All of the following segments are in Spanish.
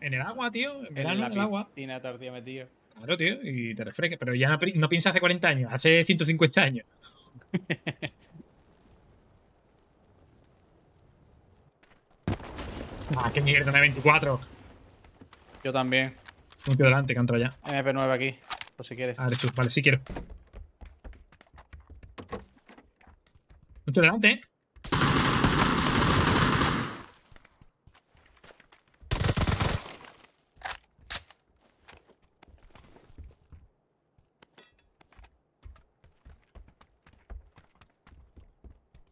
En el agua, tío. En verano, en el agua. Tiene todo el día metido. Claro, tío. Y te refresca. Pero ya no, no piensas hace 40 años, hace 150 años. ah, qué mierda, una 24. Yo también. Un tío delante que ha entrado ya. MP9 aquí, por si quieres. A ver, tú. Vale, sí quiero. Un tío delante, ¿eh?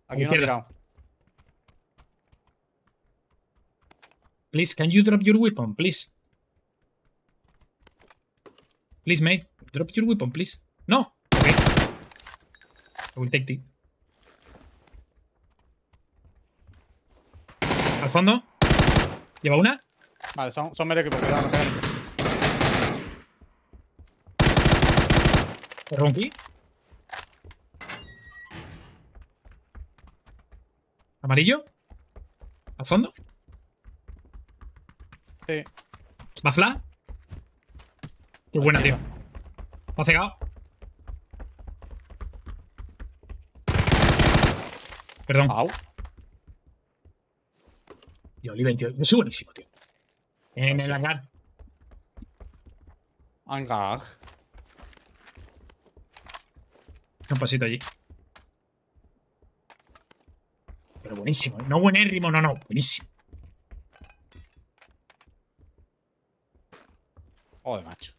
Aquí no he tirado. Please, can you drop your weapon, please? Please, mate. Drop your weapon, please. No. Okay. I will take it. Al fondo. Lleva una. Vale, son, son medio equipo, cuidado, no rompí. Amarillo. Al fondo. Sí. ¿Va flash? Qué buena, tío. ¿Está cegado? Perdón. Au. Y Oliver, tío. Yo soy buenísimo, tío. En el hangar. Hangar. Un pasito allí. Pero buenísimo. ¿eh? No buenérrimo, no, no. Buenísimo. Joder, macho.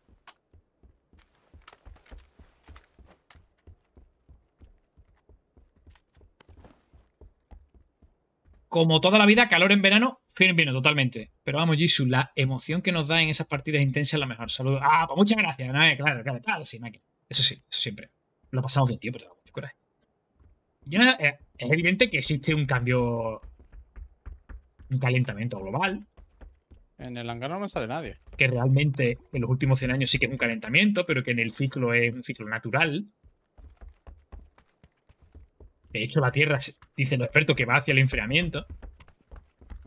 Como toda la vida, calor en verano, frío en invierno, totalmente. Pero vamos, Jisoo, la emoción que nos da en esas partidas intensas es la mejor. Saludos. Ah, pues muchas gracias. Claro, claro, claro, sí, máquina. Eso sí, eso siempre. Lo pasamos bien, tío, pero mucho coraje. Ya eh, es evidente que existe un cambio. Un calentamiento global. En el hangar no me sale nadie. Que realmente en los últimos 100 años sí que es un calentamiento, pero que en el ciclo es un ciclo natural. De hecho, la Tierra, dicen los expertos, que va hacia el enfriamiento.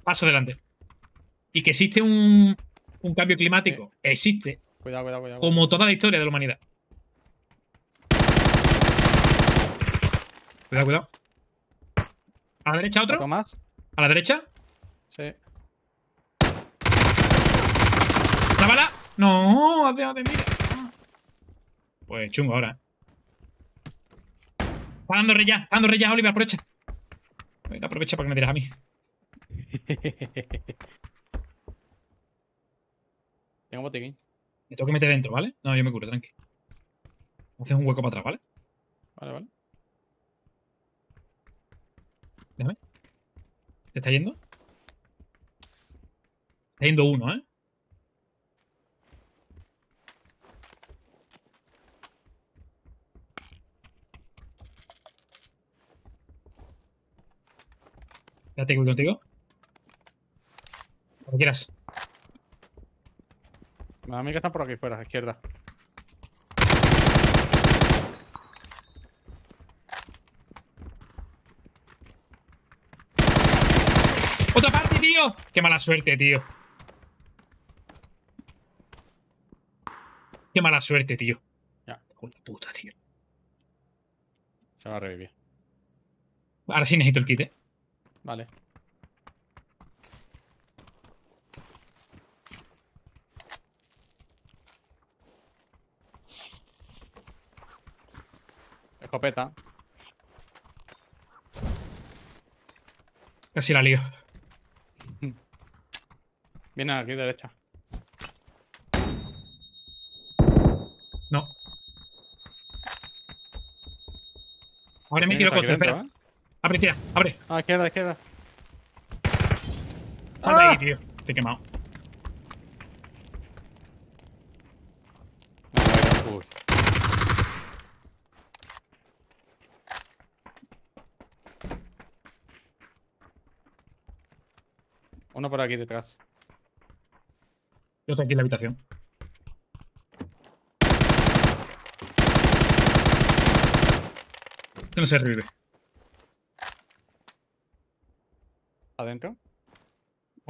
Paso adelante. Y que existe un, un cambio climático. Existe, Cuidado, cuidado, cuidado. como toda la historia de la humanidad. Cuidado, cuidado. ¿A la derecha otro? ¿Otro más? ¿A la derecha? Sí. No, hace de mira. Pues chungo ahora. Está dando rey ya, está dando rey ya, Oliver, aprovecha. Venga, aprovecha para que me tiras a mí. Tengo botiquín. Me tengo que meter dentro, ¿vale? No, yo me curo, tranqui. Haces un hueco para atrás, ¿vale? Vale, vale. Déjame. ¿Te está yendo? Está yendo uno, ¿eh? Espérate que voy contigo. Cuando quieras. Mis amigas están por aquí fuera, a la izquierda. ¡Otra parte, tío! ¡Qué mala suerte, tío! ¡Qué mala suerte, tío! Ya. Con la puta, tío. Se va a revivir. Ahora sí necesito el kit, ¿eh? Vale. Escopeta. Casi la lío. Viene aquí derecha. No. Ahora me tiro contra, espera. dentro, ¿eh? Abre, tira, abre. Ah, izquierda, izquierda. Salta ¡Ah! ahí, tío. Te he quemado. Uno por aquí detrás. Yo estoy aquí en la habitación. No se revive.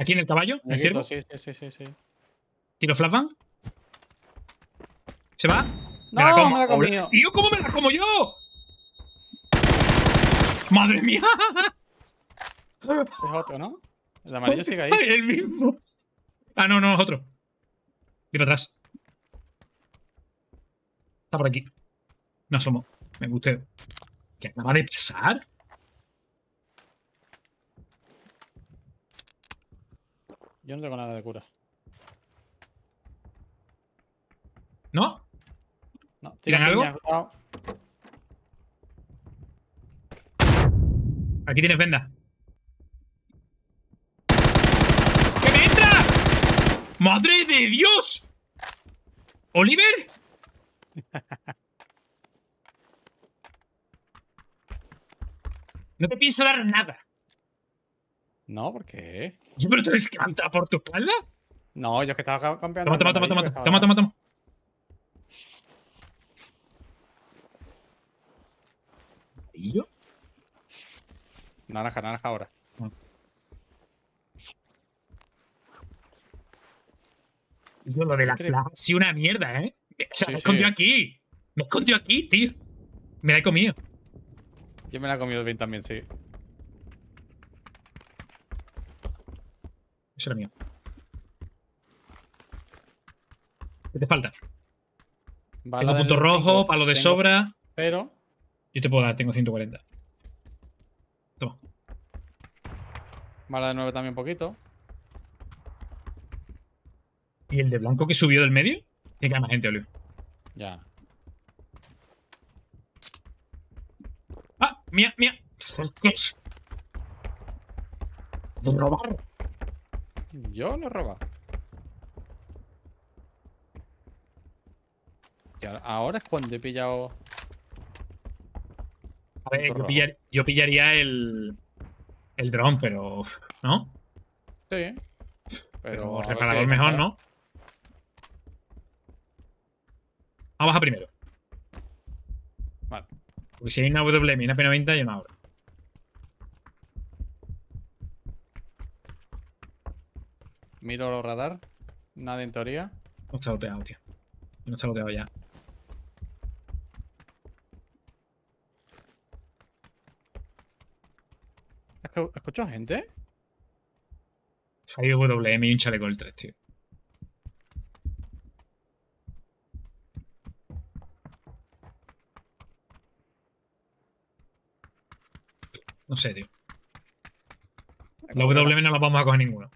Aquí en el caballo, en el ciervo. Sí, sí, sí, sí, sí. Tiro flashbang. ¿Se va? ¡No! ¡Me la he Hola, comido! Tío, ¿cómo me la como yo? ¡Madre mía! Es otro, ¿no? El amarillo sigue ahí. Ay, el mismo. Ah, no, no, es otro. Y para atrás. Está por aquí. No asomo. Me gusteo. ¿Qué acaba de pasar? Yo no tengo nada de cura. ¿No? No, ¿Tiran tira algo? cuidado. Aquí tienes venda. ¡Que me entra! ¡Madre de Dios! ¿Oliver? No te pienso dar nada. No, ¿por qué? Yo, pero tú eres que por tu espalda. No, yo es que estaba ca- campeando. Toma, toma, toma, toma, toma, estaba toma, toma. ¿Y yo? Naranja, naranja ahora. Yo lo de la ha sido una mierda, ¿eh? O sea, Sí, me sí. escondió aquí. Me escondió aquí, tío. Me la he comido. Yo me la he comido bien también, sí. Eso era mío. ¿Qué te falta? Bala tengo punto rojo, cinco, palo de sobra. Cero. Yo te puedo dar, tengo 140. Toma. Bala de nueve también poquito. ¿Y el de blanco que subió del medio? Que haber más gente, Oliver. Ya. ¡Ah! ¡Mía, mía! De robar. Yo lo he robado. Y ahora- ahora es cuando he pillado. A ver, yo, rojo. pillar- yo pillaría el. El dron, pero. ¿No? Sí. Pero, Pero. si reparador hay mejor. ¿no? Vamos a primero. Vale. Porque si hay una WM y una P90, yo no abro. Miro los radar. Nada en teoría. No está loteado, tío. No está loteado ya. Que escucho gente. Hay WM y un chaleco del 3, tío. No sé, tío. La WM no la vamos a coger ninguno.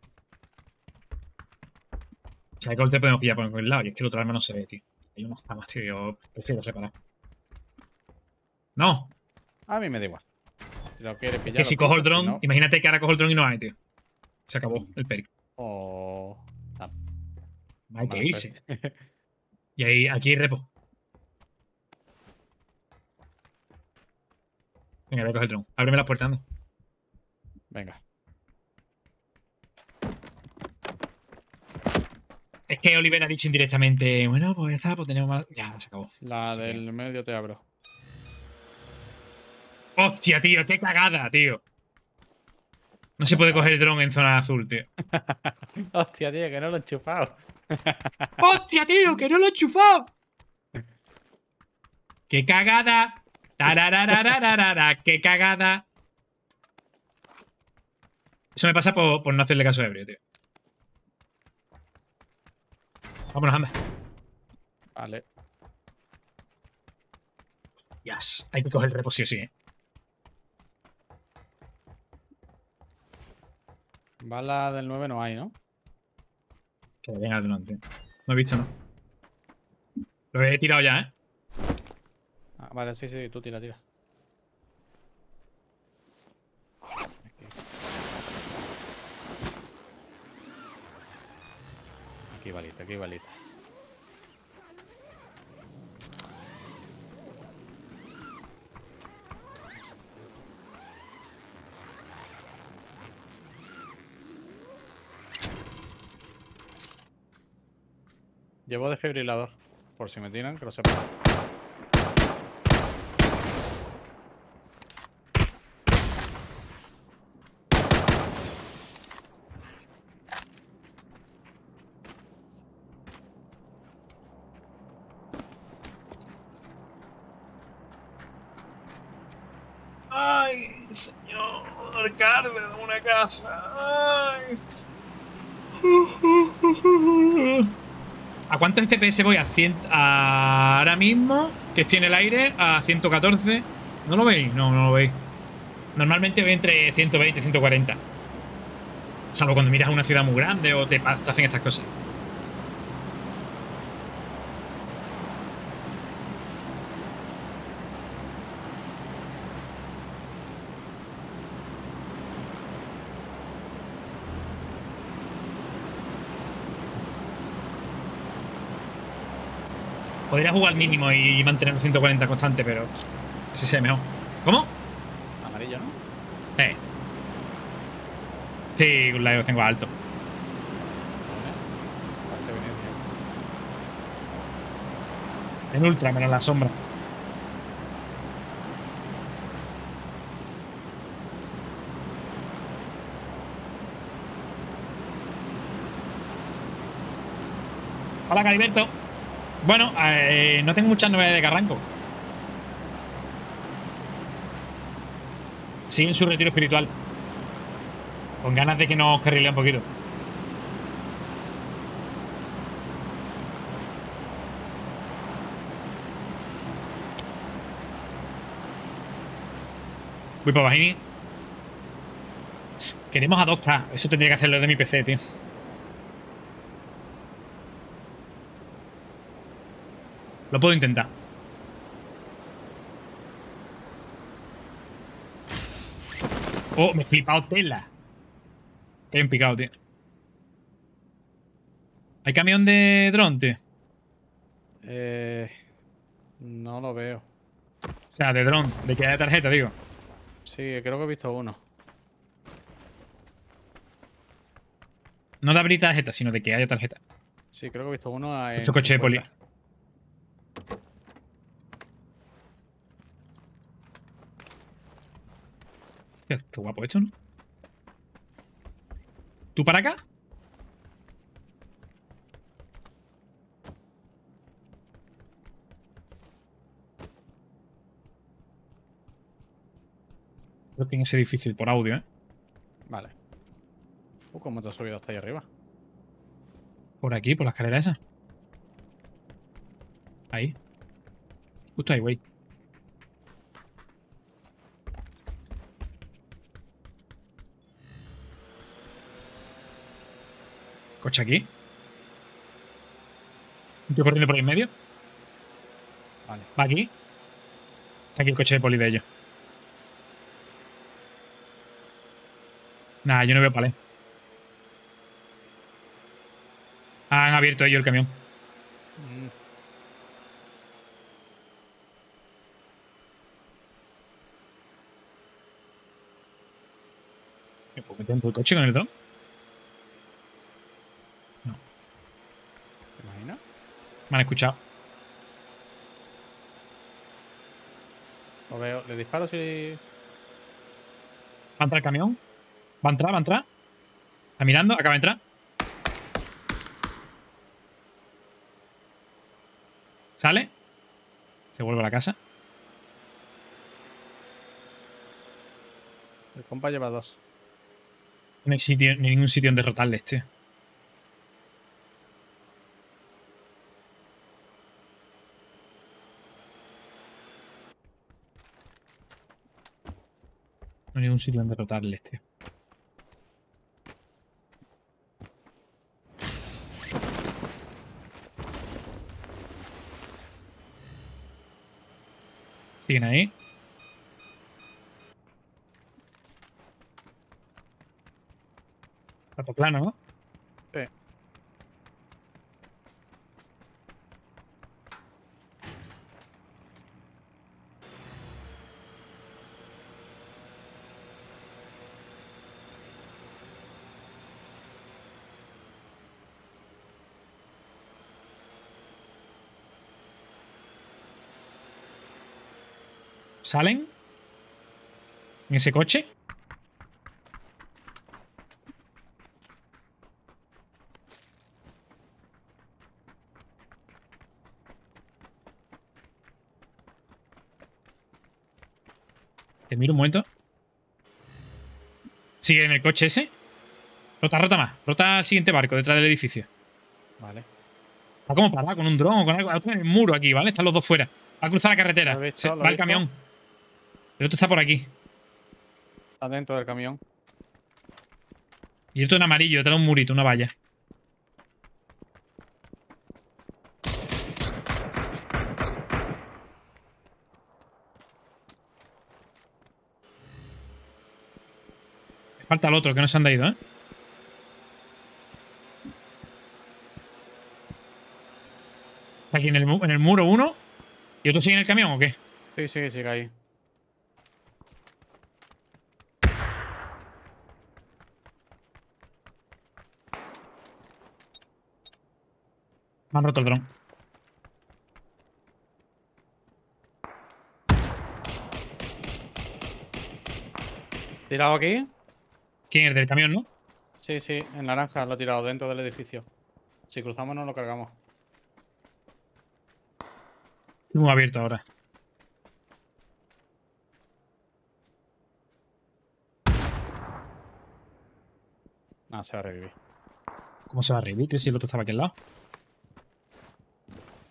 Del 3 podemos pillar por algún lado. Y es que el otro arma no se ve, tío. Hay unas camas, tío. Yo prefiero separar. No, A mí me da igual. Si lo quieres pillar. que si cojo el dron, no- imagínate que ahora cojo el dron y no hay, tío. Se acabó el perico. O. ah, Hay que irse. Y ahí, aquí hay repo. Venga, voy a coger el dron. Ábreme las puertas, anda. Venga. Es que Oliver ha dicho indirectamente, bueno, pues ya está, pues tenemos más... Ya, se acabó. La Sí. del medio te abro. ¡Hostia, tío! ¡Qué cagada, tío! No se puede coger el dron en zona azul, tío. Hostia, tío, que no lo he enchufado. ¡Hostia, tío! ¡Que no lo he enchufado! ¡Qué cagada! ¡Tarararararara! ¡Qué cagada! Eso me pasa por, por no hacerle caso a Ebrio, tío. Vámonos, anda. Vale. Yes. Hay que coger el repo sí o sí, ¿eh? Bala del 9 no hay, ¿no? Que venga dron, tío. No he visto, ¿no? Lo he tirado ya, ¿eh? Ah, vale, sí, sí, tú tira, tira. Aquí balita, aquí balita. Llevo desfibrilador, por si me tiran, que lo sepan. ¿A cuántos FPS voy? A 100, a- ahora mismo, que estoy en el aire, a 114. ¿No lo veis? No, no lo veis. Normalmente voy entre 120 y 140. Salvo cuando miras una ciudad muy grande o te hacen estas cosas. Podría jugar al mínimo y mantener los 140 constante, pero ese sea mejor. ¿Cómo? Amarillo, ¿no? Eh. Sí, la tengo alto. En ultra, menos la sombra. Hola, Cariberto. Bueno, eh, no tengo muchas novedades de Carranco. Sigue en su retiro espiritual. Con ganas de que nos carrile un poquito. Voy para Bajini. Queremos a 2K. Eso tendría que hacerlo de mi PC, tío. Lo puedo intentar. Oh, me he flipado tela. Estoy en picado, tío. ¿Hay camión de dron, tío? Eh, no lo veo. O sea, de dron, de que haya tarjeta, digo. Sí, creo que he visto uno. No de abrir tarjeta, sino de que haya tarjeta. Sí, creo que he visto uno. en Mucho coche de poli. Qué, qué guapo esto, ¿no? ¿Tú para acá? Creo que en ese edificio por audio, ¿eh? Vale. Uh, ¿Cómo te has subido hasta ahí arriba? Por aquí, por la escalera esa. Ahí. Justo ahí, güey. Coche aquí. Tío corriendo por ahí en medio. Vale. Va aquí. Está aquí el coche de poli de ellos. Nah, yo no veo palé. Han abierto ellos el camión. Mm, ¿Me puedo meter dentro del coche con el dron? ¿Te imaginas? Me han escuchado. Lo veo. Le disparo si. ¿Va a entrar el camión? ¿Va a entrar? ¿Va a entrar? ¿Está mirando? ¿Acaba de entrar? ¿Sale? Se vuelve a la casa. El compa lleva dos. No hay sitio, ni ningún sitio en derrotarles, tío. No hay ningún sitio en derrotarles, tío. Siguen ahí. Plano, ¿no? Sí. ¿Salen? ¿En ese coche? Te miro un momento. Sigue en el coche ese. Rota, rota más. Rota al siguiente barco detrás del edificio. Vale. Está como parada con un dron o con algo. En el muro aquí, ¿vale? Están los dos fuera. Va a cruzar la carretera. Visto, Se- va el visto. camión. El otro está por aquí. Está dentro del camión. Y el otro en amarillo, de un murito, una valla. Falta el otro, que no se han ido, ¿eh? Está Aquí en el, mu- en el muro uno. ¿Y otro sigue en el camión o qué? Sí, sí, sigue ahí. Me han roto el dron. ¿Tirado aquí? ¿Quién es? ¿Del camión, no? Sí, sí, en naranja lo he tirado dentro del edificio. Si cruzamos no lo cargamos. Estoy muy abierto ahora. Nada, se va a revivir. ¿Cómo se va a revivir, si el otro estaba aquí al lado?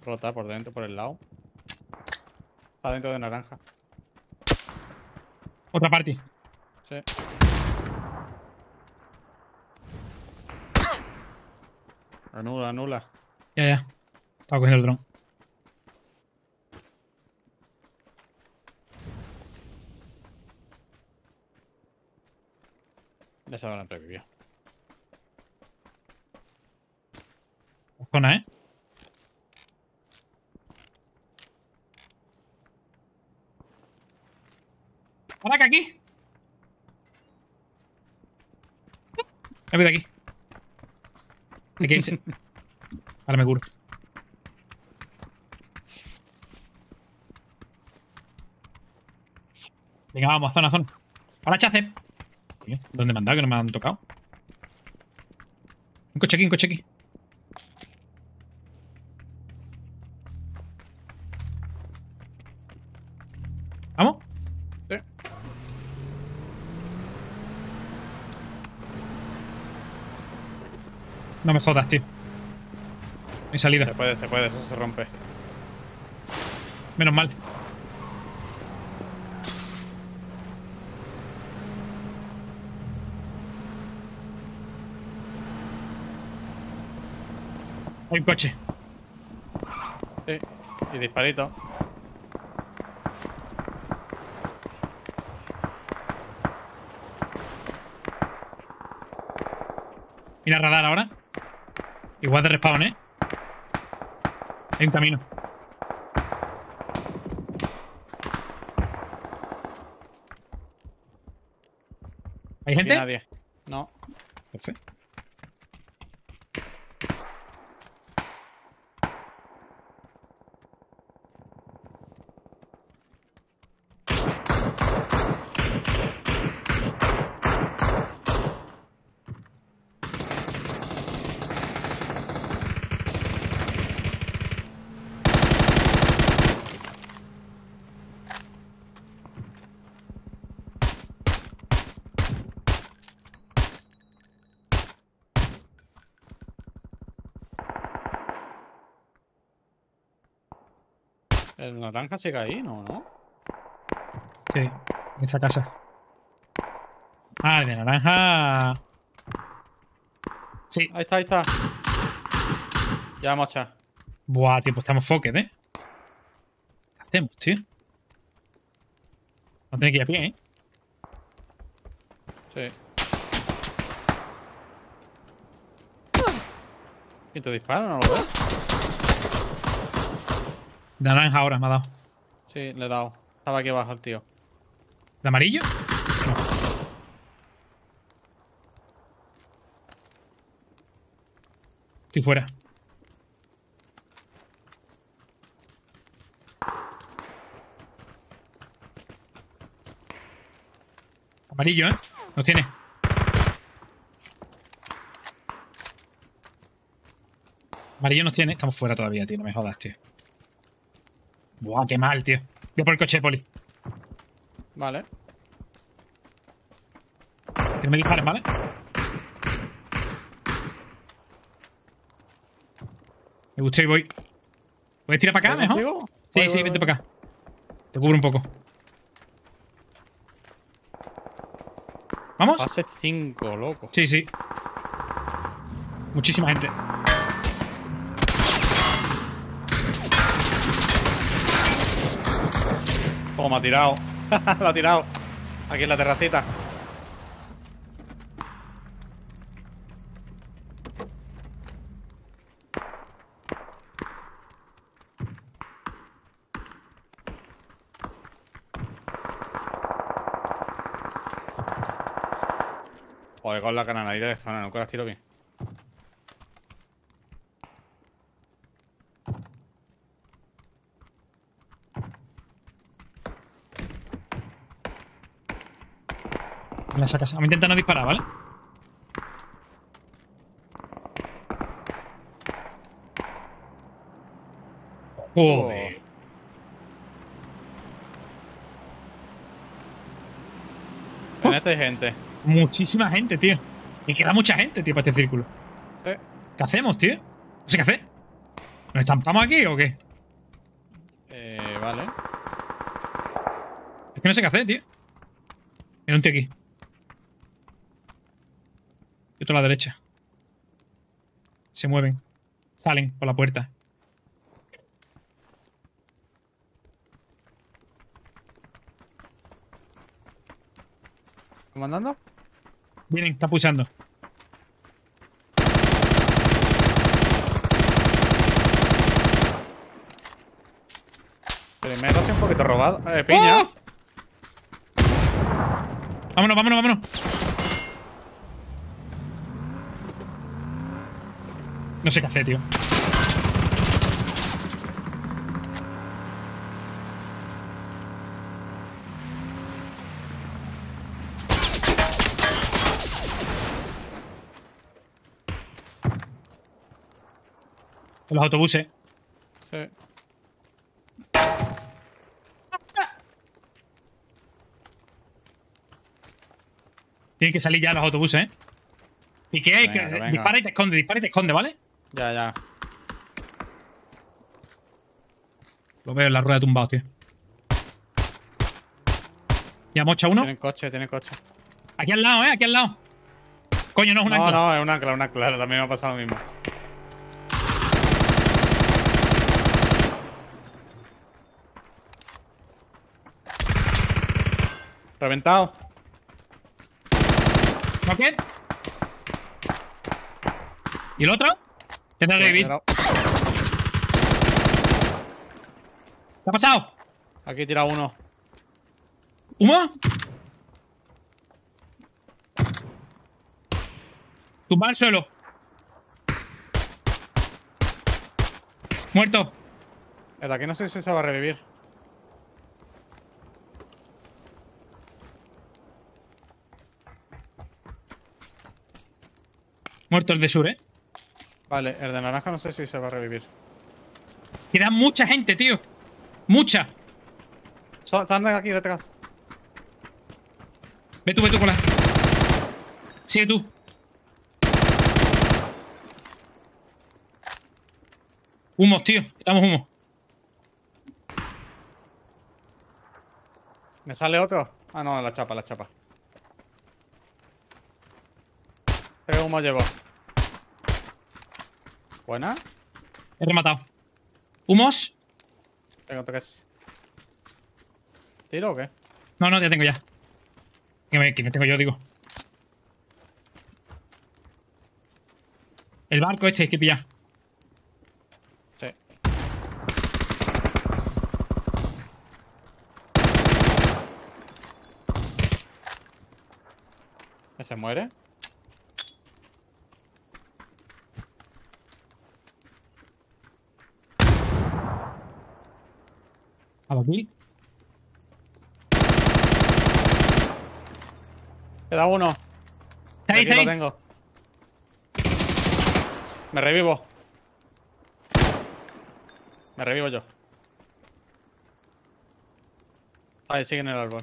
Rota por dentro, por el lado. Está dentro de naranja. Otra parte. Sí. Anula, anula. Ya, ya. Estaba cogiendo el dron. Ya se habrán revivido. Zona, ¿eh? ¡Para que aquí! Me voy de aquí. Hay que irse. Ahora me curo. Venga, vamos, zona, zona. ¡Hola, Chacep! Coño, ¿dónde me han dado que no me han tocado? Un coche aquí, un coche aquí. Me jodas, tío. Mi salida. Se puede, se puede, eso se rompe. Menos mal. Hay un coche. Sí. Y disparito. Mira radar ahora. Igual de respawn, ¿eh? Hay un camino. ¿Hay gente? nadie. No. Perfecto. El naranja sigue ahí, ¿no? ¿No? Sí, en esta casa. Ah, el de naranja. Sí. Ahí está, ahí está. Ya vamos a echar. Buah, tío, pues estamos foques, ¿eh? ¿Qué hacemos, tío? Vamos a tener que ir a pie, ¿eh? Sí. ¿Quién te dispara? ¿No lo ves? De naranja ahora me ha dado. Sí, le he dado. Estaba aquí abajo el tío. ¿De amarillo? No. Estoy fuera. Amarillo, ¿eh? Nos tiene. Amarillo nos tiene. Estamos fuera todavía, tío. No me jodas, tío. Buah, qué mal, tío. Voy por el coche, Poli. Vale. Que no me disparen, ¿vale? Me gustó y voy. ¿Puedes tirar para acá, ¿Voy mejor? contigo? Sí, Voy, sí, voy, vente voy. para acá. Te cubro un poco. ¿Vamos? Fase 5, loco. Sí, sí. Muchísima gente. Oh, me ha tirado. Lo ha tirado. Aquí en la terracita. Joder, con la cananadita de zona, nunca las tiro bien. En esa casa. Vamos a intentar no disparar, ¿vale? Joder. Este hay gente. Muchísima gente, tío. Y queda mucha gente, tío, para este círculo. Sí. ¿Qué hacemos, tío? No sé qué hacer. ¿Nos estampamos aquí o qué? Eh, vale. Es que no sé qué hacer, tío. Mira un tío aquí. Otro a la derecha. Se mueven. Salen por la puerta. ¿Están mandando? Vienen, están pulsando. Primero sí un poquito robado. Eh, piña. ¡Oh! Vámonos, vámonos, vámonos. No sé qué hacer, tío. Los autobuses. Sí. Tienen que salir ya los autobuses, ¿eh? ¿Y qué hay? Venga, Que- que venga. dispara y te esconde, dispara y te esconde, ¿vale? Ya, ya. Lo veo en la rueda tumbado, tío. Ya mocha uno. Tienen coche, tienen coche. Aquí al lado, ¿eh? Aquí al lado. Coño, no es un No, ancla. no, es un ancla, un ancla. También me ha pasado lo mismo. Reventado. ¿No qué? ¿Y el otro? Que revivir. ¿Qué ha pasado? Aquí he tirado uno. ¿Humo? Tumba al suelo. Muerto. De aquí no sé si se va a revivir. Muerto el de sur, ¿eh? Vale, el de naranja no sé si se va a revivir. Queda mucha gente, tío. Mucha. So- Están aquí detrás. Ve tú, ve tú con la. Sigue tú. Humos, tío. Estamos humos. ¿Me sale otro? Ah, no, la chapa, la chapa. ¿Qué humo llevo? Buena. He rematado. Humos. Tengo tres. ¿Tiro o qué? No, no, ya tengo ya. Que, me- que no tengo yo, digo. El barco este hay que pillar. Sí. ¿Se muere? A aquí. Queda uno. Está ahí, lo tengo. Me revivo. Me revivo yo. Ahí sigue en el árbol.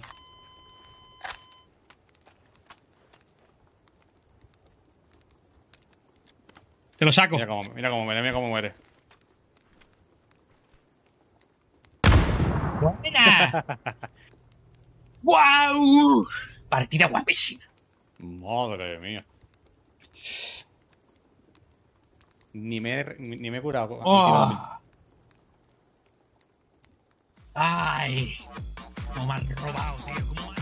Te lo saco. Mira cómo, mira cómo muere, mira cómo muere. ¡Buena! ¡Guau! Partida guapísima. Madre mía. Ni me, he- ni me he curado. Oh. ¡Ay! ¿Cómo me has robado, tío? ¿Cómo me